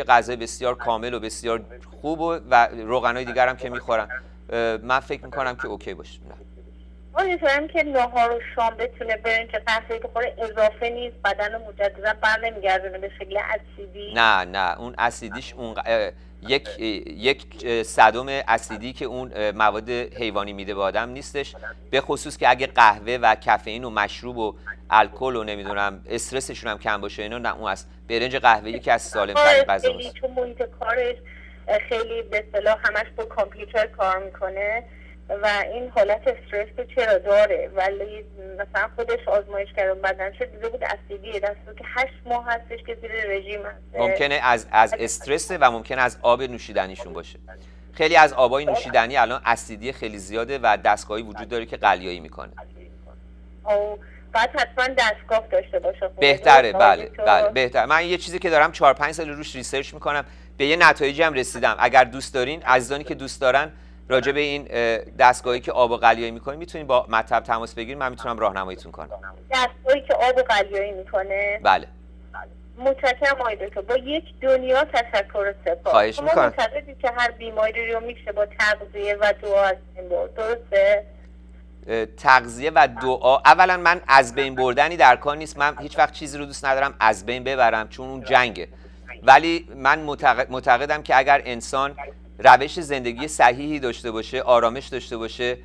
که غذای بسیار کامل و بسیار خوب و, و روغنای دیگر هم که می‌خورن. من فکر می‌کنم که اوکی باشه. امیدوارم که نهار و شام بتونه برنج قهوه بخوره اضافه نیست بدن مجددا بر نمیگردونه به شکل اسیدی. نه نه اون اسیدیش اون یک یک صدم اسیدی که اون مواد حیوانی میده به آدم نیستش به خصوص که اگه قهوه و کافئین و مشروب و الکل و نمی‌دونم استرسشون هم کم باشه اینا نه اون است برنج قهوه‌ای که از سالم ترین غذاست. چون محیط کارش خیلی به اصطلاح همش با کامپیوتر کار می‌کنه. و این حالت استرس رو چرا داره؟ ولی مثلا خودش آزمایش کرد بدن شد دیده بود؟ اسیدیه. دست که هشت ماه هستش که زیر رژیم هست. ممکنه از از استرس و ممکنه از آب نوشیدنیشون باشه. خیلی از آبای نوشیدنی الان اسیدی خیلی زیاده و دستگاهی وجود داره که قلیایی می‌کنه. او بعد حتما دستگاه داشته باشه. بهتره. بله بله بهتر. من یه چیزی که دارم 4 5 سال روش research می‌کنم. به یه نتایجی هم رسیدم. اگر دوست دارین عزیزانی که دوست دارن راجع به این دستگاهی که آب و قلیایی می‌کنه می‌تونید با مطب تماس بگیرید من می‌تونم راهنماییتون کنم. دستگاهی که آب و قلیایی می‌کنه. بله. متشکرم آقای دکتر. با یک دنیا تشکر و سپاس. خواهش می‌کنم. معتقدید که هر بیماری رو میشه با تغذیه و دعا از بین برد. درسته؟ تغذیه و دعا. اولا من از بین بردنی در کار نیست. من هیچ وقت چیزی رو دوست ندارم از بین ببرم چون اون جنگه. ولی من معتقدم که اگر انسان روش زندگی صحیحی داشته باشه آرامش داشته باشه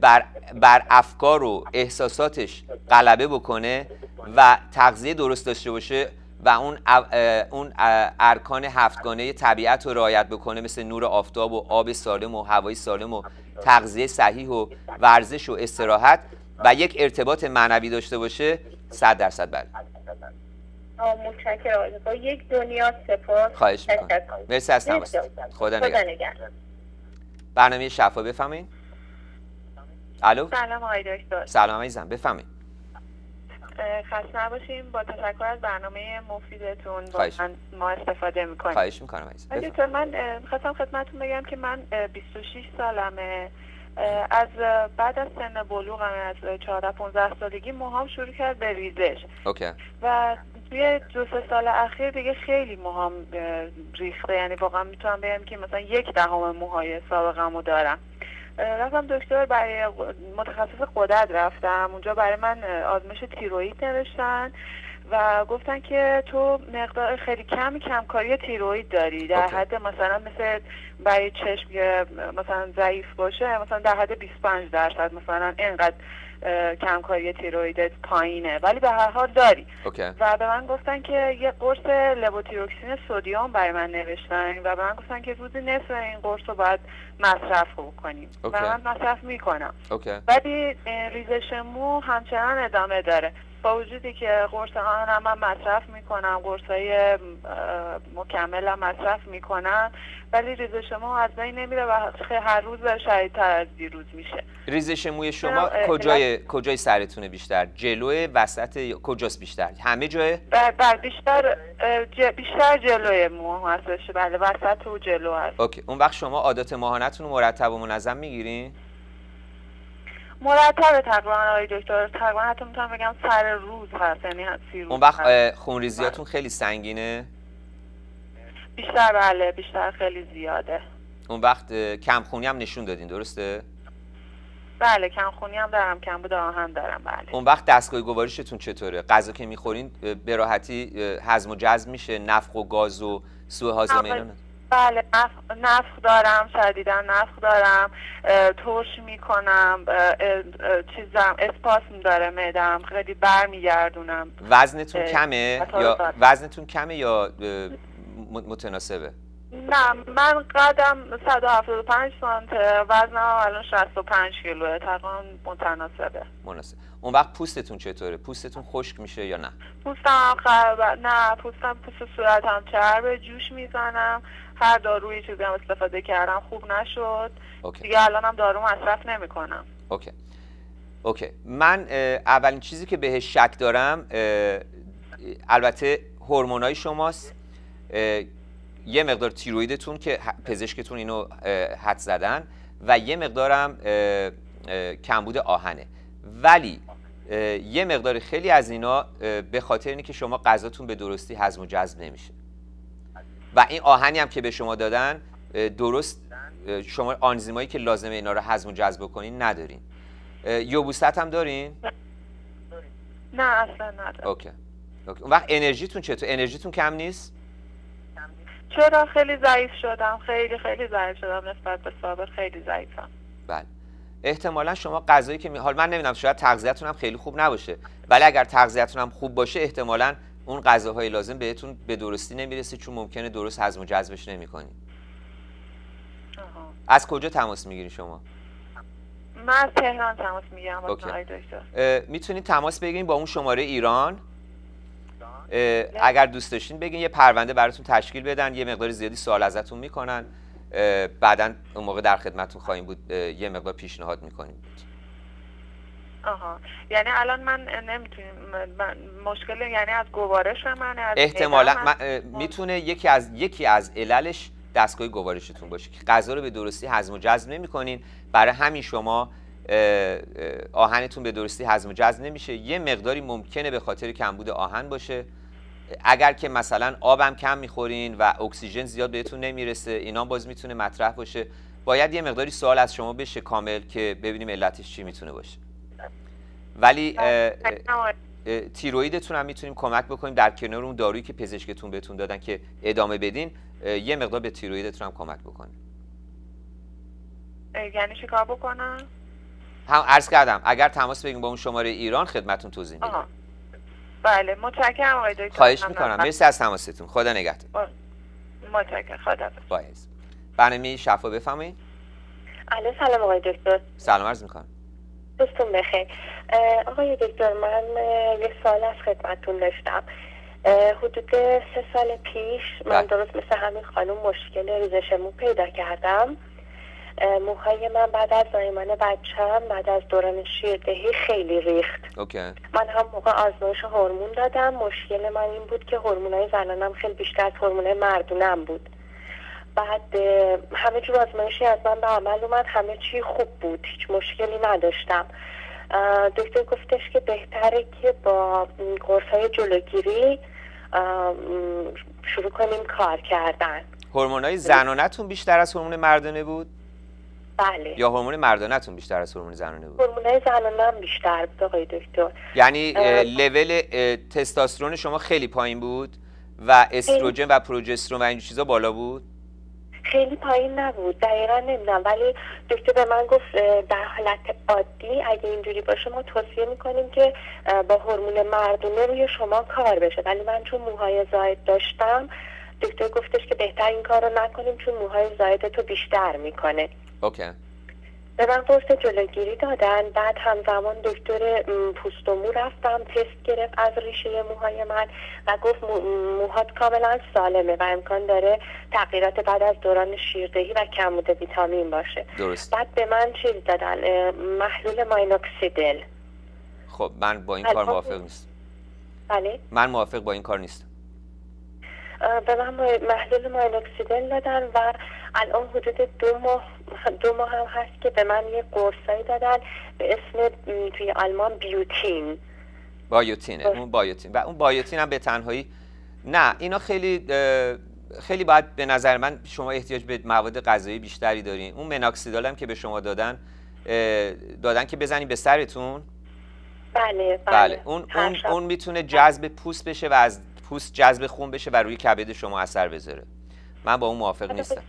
بر, بر افکار و احساساتش غلبه بکنه و تغذیه درست داشته باشه و اون اون ارکان هفتگانه طبیعت رو رعایت بکنه مثل نور آفتاب و آب سالم و هوای سالم و تغذیه صحیح و ورزش و استراحت و یک ارتباط معنوی داشته باشه صد درصد بله. متشکرم. با یک دنیا سپاس. خواهش می‌کنم. مرسی از تماس خدا نگهدار. برنامه شفا بفهمین الو؟ سلام آقای دکتر. سلام عزیزم. بفهمین خسته نباشیم با تشکر از برنامه مفیدتون واقعا ما استفاده می‌کنیم. خواهش می‌کنم عزیزم. دکتر من خواستم خدمتتون بگم که من 26 سالمه. از بعد از سن بلوغم از 14 15 سالگی موهام شروع کرد به ریزش. اوکی. و توی دو سه سال اخیر دیگه خیلی موهام ریخته. یعنی واقعا می‌تونم بگم که مثلا یک دهم موهای سابقمو دارم. رفتم دکتر برای متخصص قدرت رفتم. اونجا برای من آزمایش تیروئید نوشتن و گفتن که تو مقدار خیلی کمی کمکاری تیروئید داری. در حد مثلا مثل برای چشم مثلا ضعیف باشه مثلا در حد 25 درصد مثلا اینقدر کمکاری تیرویدت پایینه ولی به هر حال داری. و به من گفتن که یه قرص لبوتیروکسین سودیوم برای من نوشتن و به من گفتن که روزی نصف این قرص رو باید مصرف کنیم و من مصرف می‌کنم. ولی ریزش مو همچنان ادامه داره. با وجودی که قرص هم من مصرف می‌کنم قرص های مکمل هم مصرف می‌کنم ولی ریزش مو از بین نمیره و هر روز به تر از دیروز میشه. ریزش موی شما کجای کجای سرتونه بیشتر؟ جلو وسط کجاست بیشتر؟ همه جای؟ بر بیشتر بیشتر جلوی مو هستش. بله وسط و جلو هست. اوکی. اون وقت شما عادت ماهانتون رو مرتب و منظم می‌گیرین؟ مرتب تقریبا آقای دکتر. تقریبا حتی می‌تونم بگم سر روز هست یعنی اون وقت خونریزیاتون خیلی سنگینه؟ بیشتر بله بیشتر خیلی زیاده. اون وقت کم خونی هم نشون دادین درسته؟ بله کم خونی هم دارم کم بود هم دارم بله. اون وقت دستگاه گوارشتون چطوره؟ غذا که می‌خورین به راحتی هضم و جذب میشه؟ نفخ و گاز و سوء هاضمه اینا بله نفخ دارم شدیدا نفخ دارم ترش می‌کنم چیزم اسپاسم داره میدم خیلی برمیگردونم. وزنتون کمه یا وزنتون کمه یا متناسبه. نه من قدم 175 سانت وزنم الان 65 کیلوه. تقریبا متناسبه. مناسب. اون وقت پوستتون چطوره؟ پوستتون خشک میشه یا نه؟ پوستم خراب نه پوستم پوست صورتم چربه جوش می‌زنم. هر داروی چیزی هم استفاده کردم خوب نشد. OK. دیگه الانم دارو مصرف نمی‌کنم. OK. OK. من اولین چیزی که بهش شک دارم البته هورمونای شماست. یه مقدار تیروئیدتون که پزشکتون اینو حد زدن و یه مقدارم کمبود آهنه. ولی یه مقدار خیلی از اینا به خاطر اینه که شما غذاتون به درستی هضم و جذب نمیشه. و این آهنی هم که به شما دادن درست شما آنزیمایی که لازمه اینا رو هضم و جذب کنین ندارین. یبوست هم دارین؟ نه اصلا ندارم. OK. OK. اون وقت انرژیتون چطور؟ انرژیتون کم نیست؟ چرا خیلی ضعیف شدم؟ خیلی خیلی ضعیف شدم نسبت به سابق خیلی ضعیفم. بله. احتمالا شما غذایی که می... حال من نمی‌دونم شاید تغذیه‌تون هم خیلی خوب نباشه. ولی اگر تغذیه‌تون هم خوب باشه احتمالا اون غذاهای لازم بهتون به درستی نمی‌رسه چون ممکنه درست هضم و جذبش نمی‌کنید از کجا تماس می‌گیری شما؟ من از تهران تماس می‌گیرم با دکتر. می‌تونید تماس بگیرید با اون شماره ایران؟ اگر دوست داشتین بگین یه پرونده براتون تشکیل بدن یه مقدار زیادی سوال ازتون می‌کنن. بعدا اون موقع در خدمتتون خواهیم بود. یه مقدار پیشنهاد می‌کنیم. آها. یعنی الان من نمی‌تونیم مشکل یعنی از گوارش من از احتمالا می‌تونه یکی از یکی از عللش دستگاه گوارشتون باشه. که غذا رو به درستی هضم و جذب نمی‌کنین. برای همین شما آهنتون به درستی هضم و جذب نمیشه. یه مقداری ممکنه به خاطر کمبود آهن باشه. اگر که مثلا آبم کم می‌خورین و اکسیژن زیاد بهتون نمی‌رسه اینا باز می‌تونه مطرح باشه. باید یه مقداری سوال از شما بشه کامل که ببینیم علتش چی می‌تونه باشه. ولی تیرویدتون هم می‌تونیم کمک بکنیم در کنار اون دارویی که پزشکتون بهتون دادن که ادامه بدین یه مقدار به تیرویدتون هم کمک بکنیم یعنی چیکار بکنم؟ هم عرض کردم اگر تماس بگیم با اون شماره ایران خدمتون توضیح میدم. بله متشکرم آقای دکتر. خواهش می‌کنم. مرسی از تماستون. خدا نگهدار. متشکرم. خدا باید برنامه شفا بفهمید الو سلام آقای دکتر. سلام عرض می‌کنم. دوستون بخیر. آقای دکتر من یه سال از خدمتون داشتم. حدود سه سال پیش من بله. درست مثل همین خانم مشکل ریزش مو پیدا کردم. موهای من بعد از زایمان بچم بعد از دوران شیردهی خیلی ریخت. اوکی. من هم موقع آزمایش هورمون دادم. مشکل من این بود که هورمونای زنانم خیلی بیشتر از هورمونای مردونم بود. بعد همه جور آزمایشی از من به عمل اومد. همه چی خوب بود. هیچ مشکلی نداشتم. دکتر گفتش که بهتره که با قرص های جلوگیری شروع کنیم کار کردن. هورمون های زنانتون بیشتر از هورمون مردانه بود؟ بله. یا هورمون مردانتون بیشتر از هورمون زنانه بود؟ هورمون زنانه بیشتر بود آقای دکتر. یعنی لول تستاسترون شما خیلی پایین بود و استروژن و پروژسترون و این چیزا بالا بود؟ خیلی پایین نبود دقیقا نمی‌دونم. ولی دکتر به من گفت در حالت عادی اگه اینجوری باشه ما توصیه می‌کنیم که با هورمون مردونه روی شما کار بشه. ولی من چون موهای زاید داشتم دکتر گفتش که بهتر این کار رو نکنیم چون موهای زاید تو بیشتر می‌کنه. اوکی. به من قرص جلوگیری دادن بعد همزمان دکتر پوست و مو رفتم تست گرفت از ریشه موهای من و گفت موهات کاملا سالمه و امکان داره تغییرات بعد از دوران شیردهی و کمبود ویتامین باشه. درست. بعد به من چیز دادن محلول ماینوکسیدل. خب من با این کار موافق نیستم. بله. من موافق با این کار نیستم. به من محلول ماینوکسیدل دادن و الان حدود دو ماه دو ماه هم هست که به من یه قرصایی دادن به اسم توی آلمان بیوتین. بایوتینه اون بایوتین. و اون بایوتین هم به تنهایی نه اینا خیلی خیلی باید به نظر من شما احتیاج به مواد غذایی بیشتری دارین. اون مناکسیدال هم که به شما دادن دادن که بزنین به سرتون؟ بله بله, بله. اون اون اون می‌تونه جذب پوست بشه و از پوست جذب خون بشه و روی کبد شما اثر بذاره. من با اون موافق نیستم.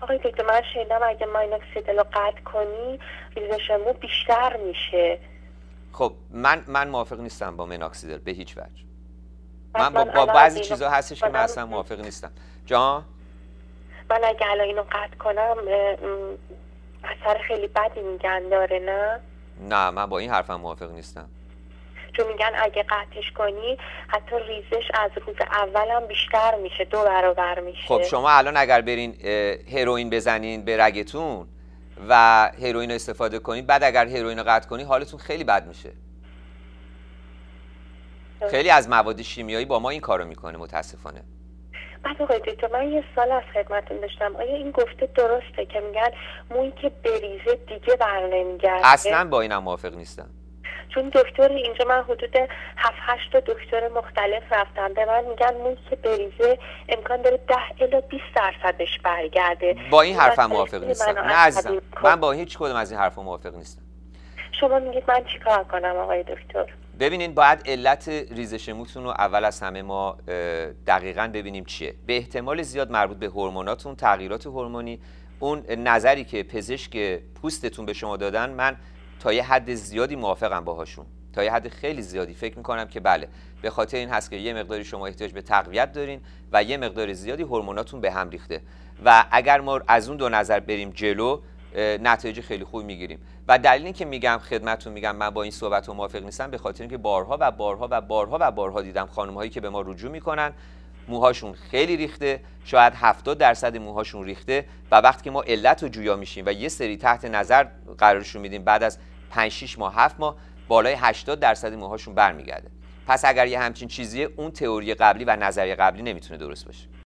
آقای دکتر من شنیدم اگه ماینوکسیدل رو قطع کنی ریزش مو بیشتر میشه. خب من من موافق نیستم با مناکسیدل به هیچ وجه. من با, با بعضی چیزا هستش که من اصلا موافق نیستم. جان؟ من اگه الان اینو قطع کنم اثر خیلی بدی میگن داره نه؟ نه من با این حرفم موافق نیستم. چون میگن اگه قطعش کنی حتی ریزش از روز اولم بیشتر میشه دو برابر میشه. خب شما الان اگر برین هروئین بزنین به رگتون و هروئین رو استفاده کنید بعد اگر هروئین رو قطع کنی حالتون خیلی بد میشه. خیلی از مواد شیمیایی با ما این کارو می‌کنه متاسفانه. بعد آقای دکتر من یه سال از خدمتون داشتم. آیا این گفته درسته که میگن مویی که بریزه دیگه بر نمیگرده؟ اصلا با اینم موافق نیستم. چون دکتر اینجا من حدود 7 8 تا دکتر مختلف رفتم. به من میگن موی که بریزه امکان داره 10 الی 20 درصدش برگرده. با این حرفم موافق نیستم. نه عزیزم. من با هیچ کدوم از این حرفا موافق نیستم. شما میگید من چیکار کنم آقای دکتر؟ ببینید باید علت ریزش موتون رو اول از همه ما دقیقا ببینیم چیه. به احتمال زیاد مربوط به هورموناتون تغییرات هورمونی. اون نظری که پزشک پوستتون به شما دادن من تا یه حد زیادی موافقم باهاشون. تا یه حد خیلی زیادی. فکر می‌کنم که بله. به خاطر این هست که یه مقداری شما احتیاج به تقویت دارین و یه مقدار زیادی هورموناتون به هم ریخته. و اگر ما از اون دو نظر بریم جلو نتایج خیلی خوب می‌گیریم. و دلیلی که میگم خدمتتون میگم من با این صحبت موافق نیستم به خاطر اینکه بارها و بارها و بارها و بارها دیدم خانم هایی که به ما رجوع می‌کنن. موهاشون خیلی ریخته شاید 70 درصد موهاشون ریخته و وقتی که ما علت رو جویا میشیم و یه سری تحت نظر قرارشون میدیم بعد از 5 6 ماه 7 ماه بالای 80 درصد موهاشون برمیگرده. پس اگر یه همچین چیزیه اون تئوری قبلی و نظریه قبلی نمی‌تونه درست باشه.